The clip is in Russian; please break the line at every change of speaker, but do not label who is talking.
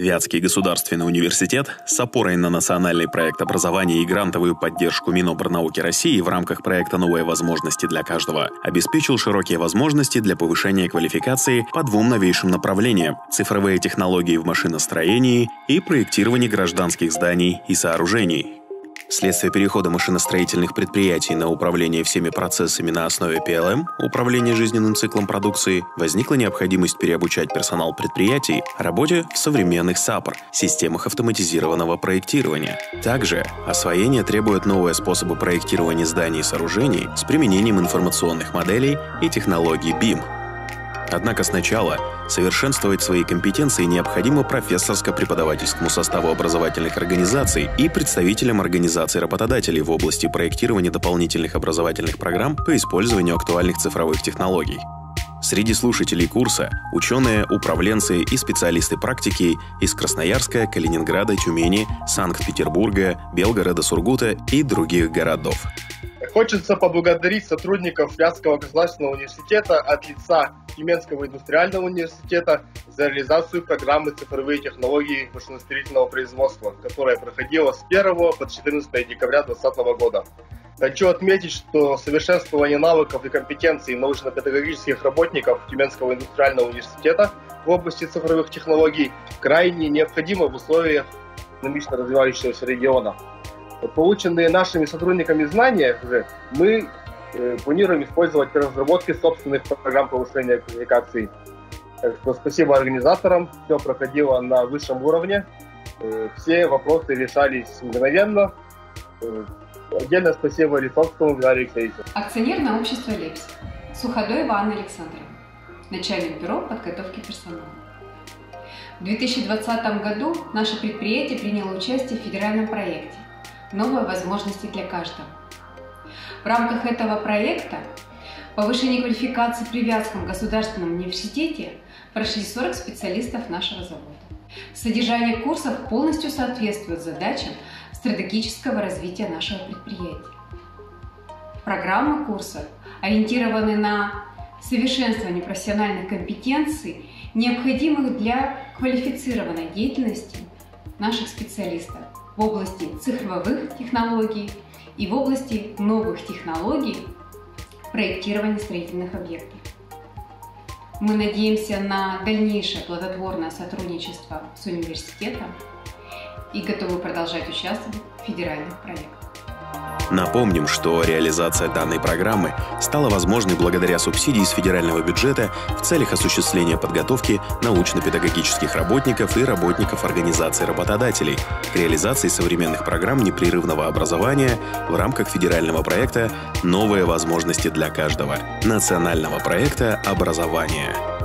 Вятский государственный университет с опорой на национальный проект образования и грантовую поддержку Минобрнауки России в рамках проекта «Новые возможности для каждого» обеспечил широкие возможности для повышения квалификации по двум новейшим направлениям – цифровые технологии в машиностроении и проектирование гражданских зданий и сооружений. Вследствие перехода машиностроительных предприятий на управление всеми процессами на основе PLM, управление жизненным циклом продукции, возникла необходимость переобучать персонал предприятий работе в современных САПР – системах автоматизированного проектирования. Также освоение требует новые способы проектирования зданий и сооружений с применением информационных моделей и технологий BIM – Однако сначала совершенствовать свои компетенции необходимо профессорско-преподавательскому составу образовательных организаций и представителям организаций работодателей в области проектирования дополнительных образовательных программ по использованию актуальных цифровых технологий. Среди слушателей курса – ученые, управленцы и специалисты практики из Красноярска, Калининграда, Тюмени, Санкт-Петербурга, Белгорода, Сургута и других городов.
Хочется поблагодарить сотрудников Вятского государственного университета от лица Тюменского индустриального университета за реализацию программы «Цифровые технологии машиностроительного производства», которая проходила с 1 по 14 декабря 2020 года. Хочу отметить, что совершенствование навыков и компетенций научно-педагогических работников Тюменского индустриального университета в области цифровых технологий крайне необходимо в условиях динамично развивающегося региона полученные нашими сотрудниками знания уже мы э, планируем использовать при разработке собственных программ повышения квалификации. Так что спасибо организаторам, все проходило на высшем уровне, э, все вопросы решались мгновенно. Э, отдельное спасибо Лисовскому Виталию Алексеевичу.
Акционерное общество «Лепс». Суходоева Анна Александровна, начальник бюро подготовки персонала. В 2020 году наше предприятие приняло участие в федеральном проекте новые возможности для каждого. В рамках этого проекта повышение квалификации при Вятском государственном университете прошли 40 специалистов нашего завода. Содержание курсов полностью соответствует задачам стратегического развития нашего предприятия. Программы курсов ориентированы на совершенствование профессиональных компетенций, необходимых для квалифицированной деятельности наших специалистов в области цифровых технологий и в области новых технологий проектирования строительных объектов. Мы надеемся на дальнейшее плодотворное сотрудничество с университетом и готовы продолжать участвовать в федеральных проектах.
Напомним, что реализация данной программы стала возможной благодаря субсидии из федерального бюджета в целях осуществления подготовки научно-педагогических работников и работников организаций работодателей к реализации современных программ непрерывного образования в рамках федерального проекта «Новые возможности для каждого» национального проекта образования.